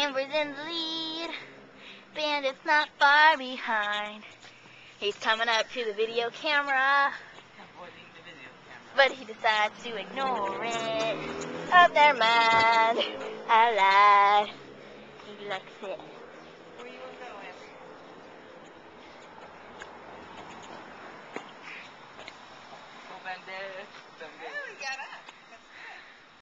Amber's in the lead. Bandit's not far behind. He's coming up to the video camera, the video camera. but he decides to ignore it. Oh, never mind. I lied. He likes it. Where you going? go, Bandit.